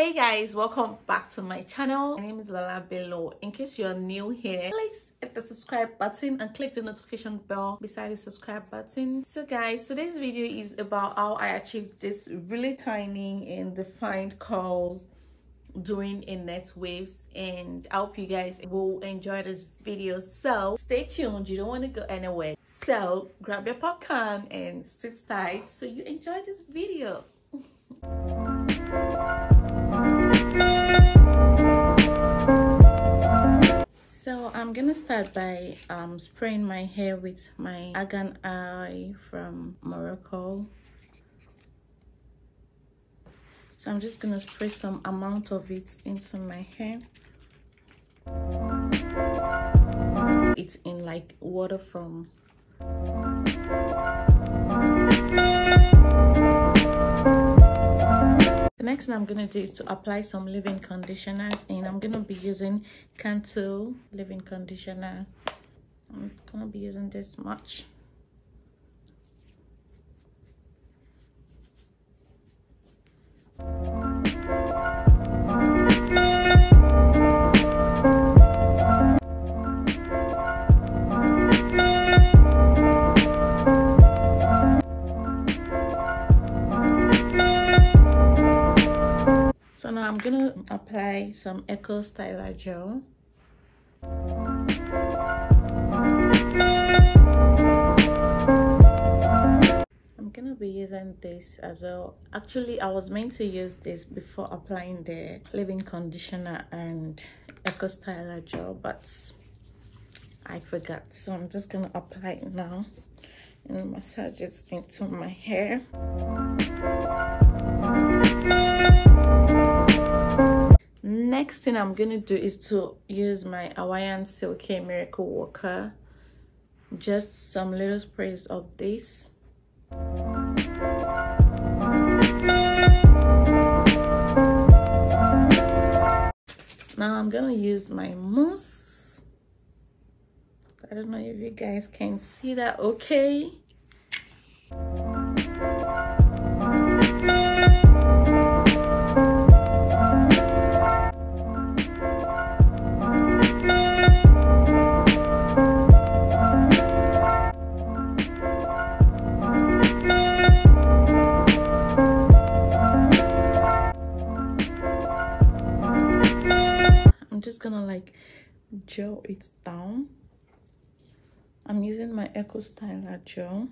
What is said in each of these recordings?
hey guys welcome back to my channel. My name is Lola Bello. In case you're new here please hit the subscribe button and click the notification bell beside the subscribe button. So guys today's video is about how I achieved this really tiny and defined curls doing in net waves and I hope you guys will enjoy this video. So stay tuned. You don't want to go anywhere. So grab your popcorn and sit tight so you enjoy this video so I'm gonna start by um, spraying my hair with my Argan oil from Morocco. So I'm just gonna spray some amount of it into my hair. It's in like water from the next thing I'm gonna do is to apply some leave-in conditioners and I'm gonna be using Cantu leave-in conditioner. I'm gonna be using this much. So now I'm gonna apply some Eco Styler gel. I'm gonna be using this as well. Actually, I was meant to use this before applying the leave-in conditioner and Eco Styler gel, but I forgot. So I'm just gonna apply it now and massage it into my hair. Next thing i'm gonna do is to use my hawaiian silky miracle worker. Just some little sprays of this. Now i'm gonna use my mousse. I don't know if you guys can see that okay gonna like gel it down. I'm using my Eco Styler gel.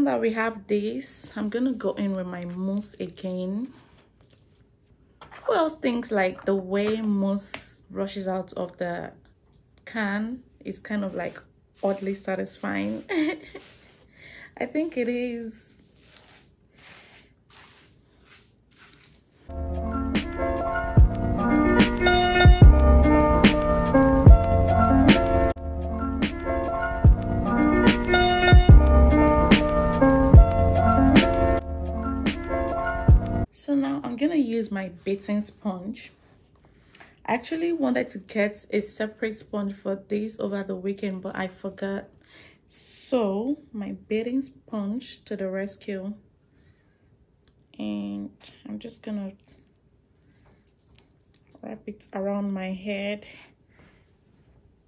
Now that we have this i'm gonna go in with my mousse again. Who else thinks like the way mousse rushes out of the can is kind of like oddly satisfying? I think it is i'm gonna use my bathing sponge. I actually wanted to get a separate sponge for this over the weekend but i forgot. So my bathing sponge to the rescue. And i'm just gonna wrap it around my head.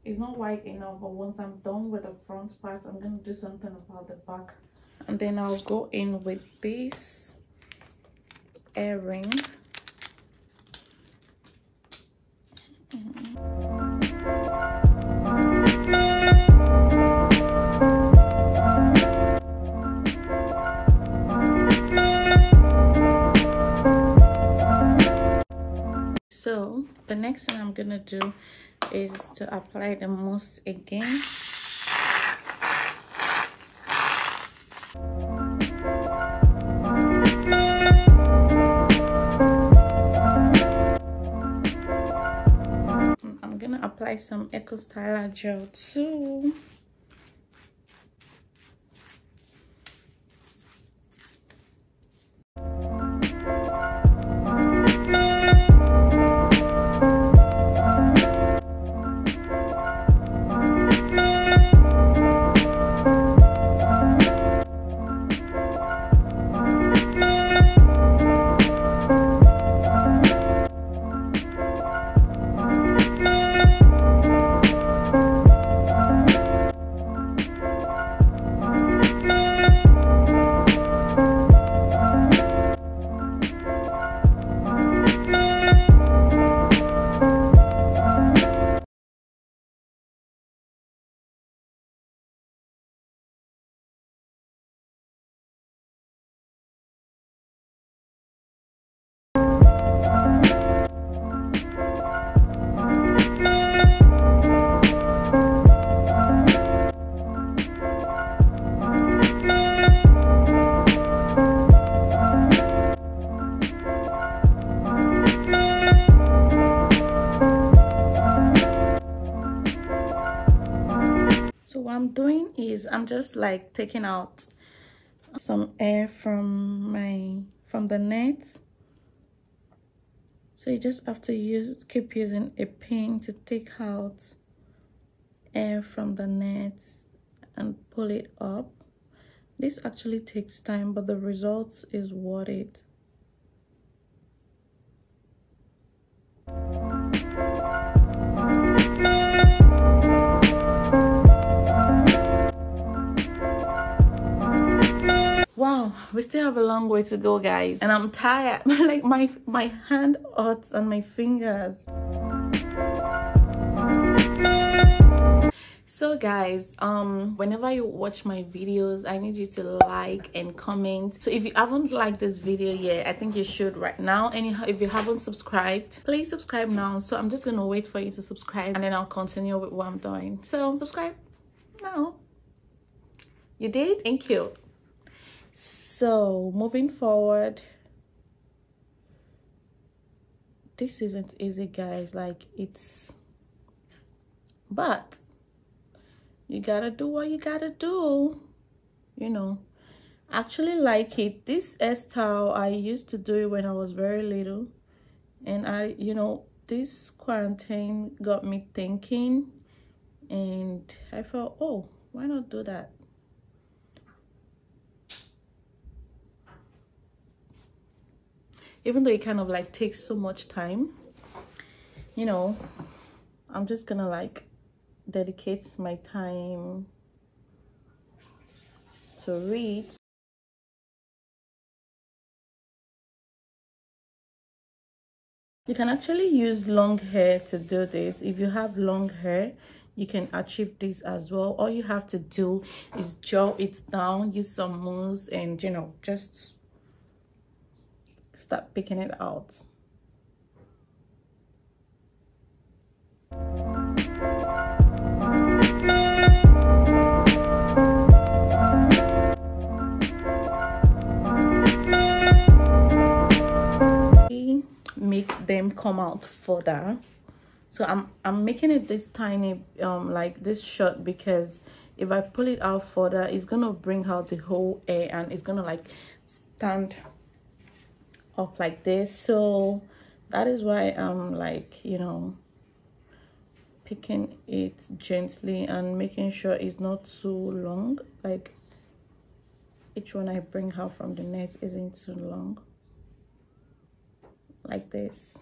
It's not wide enough but once i'm done with the front part i'm gonna do something about the back. And then i'll go in with this earring. So the next thing i'm gonna do is to apply the mousse again. Apply some Eco Styler gel too. Doing is I'm just like taking out some air from my from the net. So you just have to use keep using a pin to take out air from the net and pull it up. This actually takes time but the results is worth it we still have a long way to go guys. And i'm tired. Like my my hand hurts and my fingers. So guys um whenever you watch my videos i need you to like and comment. So if you haven't liked this video yet i think you should right now. And if you haven't subscribed please subscribe now. So i'm just gonna wait for you to subscribe and then i'll continue with what i'm doing. So subscribe now. You did? Thank you so moving forward this isn't easy guys. Like it's but you gotta do what you gotta do you know. Actually like it this hairstyle i used to do it when i was very little. And i you know this quarantine got me thinking and i felt oh why not do that even though it kind of like takes so much time you know i'm just gonna like dedicate my time to read. You can actually use long hair to do this. If you have long hair you can achieve this as well. All you have to do is gel it down use some mousse and you know just start picking it out. Make them come out further. So i'm i'm making it this tiny um like this short because if i pull it out further it's gonna bring out the whole air and it's gonna like stand up like this. So that is why i'm like you know picking it gently and making sure it's not too long. Like each one i bring out from the net isn't too long. Like this.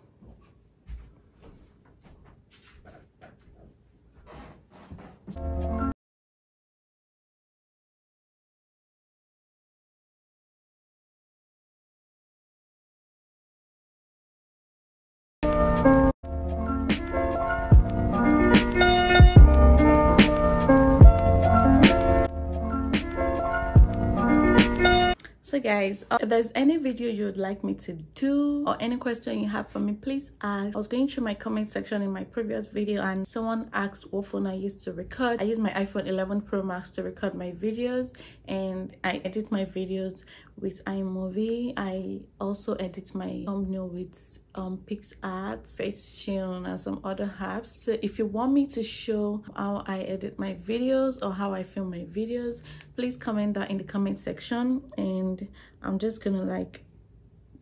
Guys uh, if there's any video you would like me to do or any question you have for me please ask i was going through my comment section in my previous video and someone asked what phone i used to record i use my iphone 11 pro max to record my videos and i edit my videos with iMovie. I also edit my thumbnail with um PicsArt, Facetune, and some other apps. So if you want me to show how I edit my videos or how I film my videos, please comment that in the comment section. And I'm just gonna like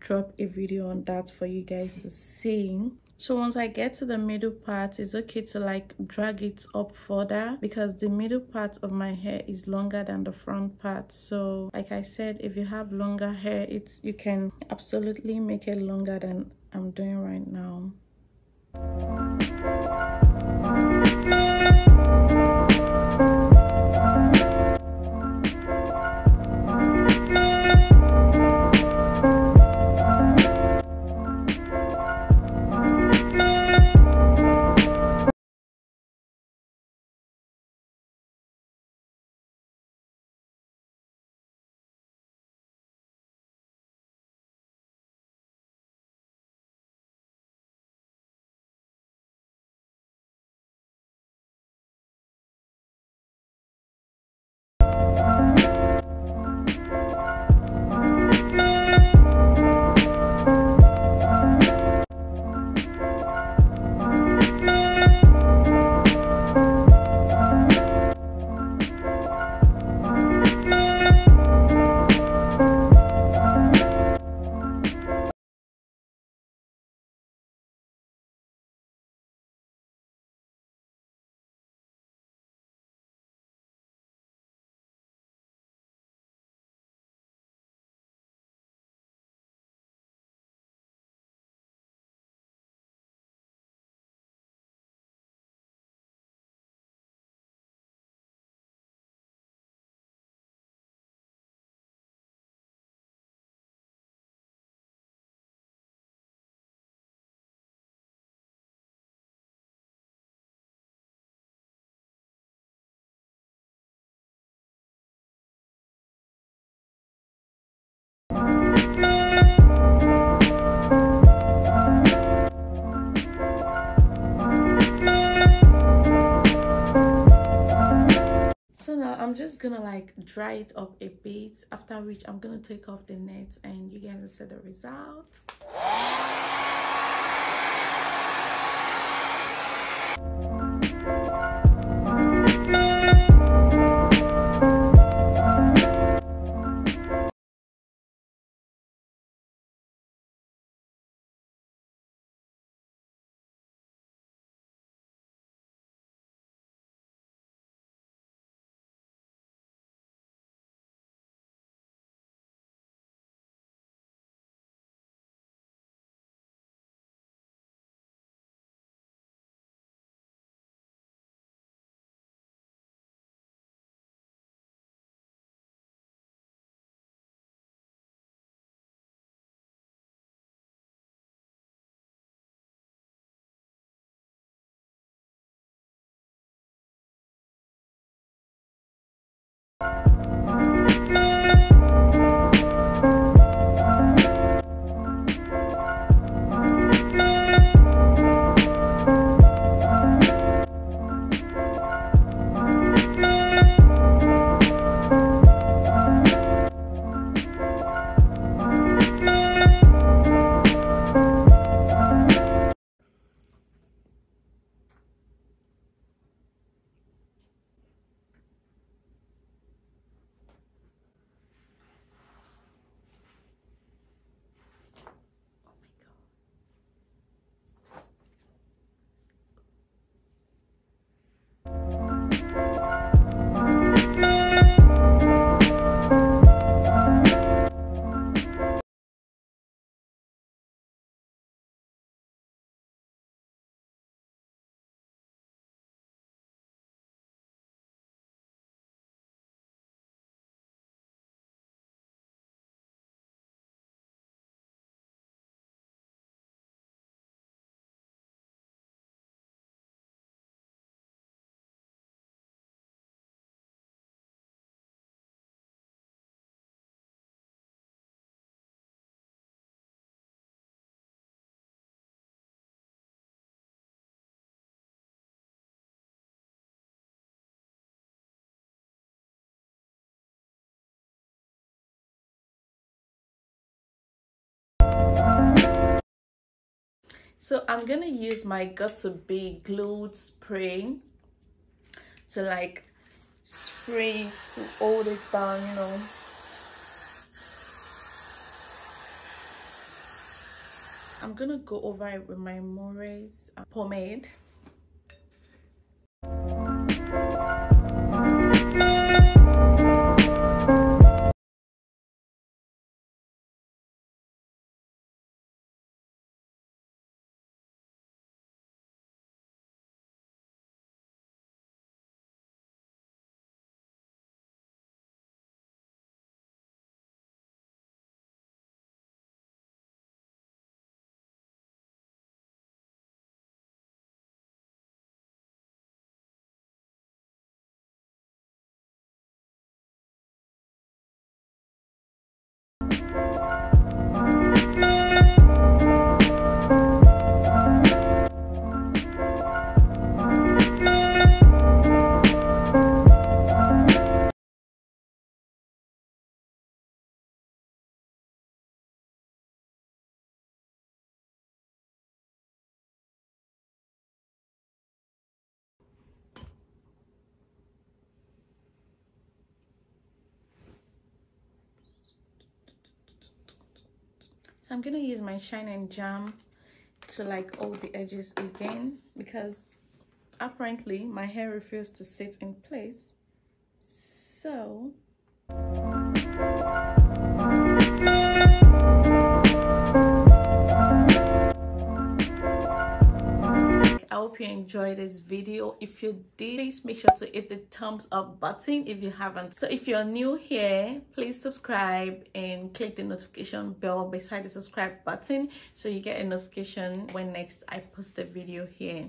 drop a video on that for you guys to see. So once i get to the middle part it's okay to like drag it up further because the middle part of my hair is longer than the front part. So like i said if you have longer hair it's you can absolutely make it longer than i'm doing right now i'm just gonna like dry it up a bit after which i'm gonna take off the net and you guys will see the result so i'm gonna use my got to be glued spray to like spray to hold it down you know. I'm gonna go over it with my Morphe uh, pomade so i'm gonna use my shine and jam to like hold the edges again because apparently my hair refused to sit in place. So hope you enjoyed this video. If you did please make sure to hit the thumbs up button if you haven't. So if you're new here please subscribe and click the notification bell beside the subscribe button so you get a notification when next i post a video here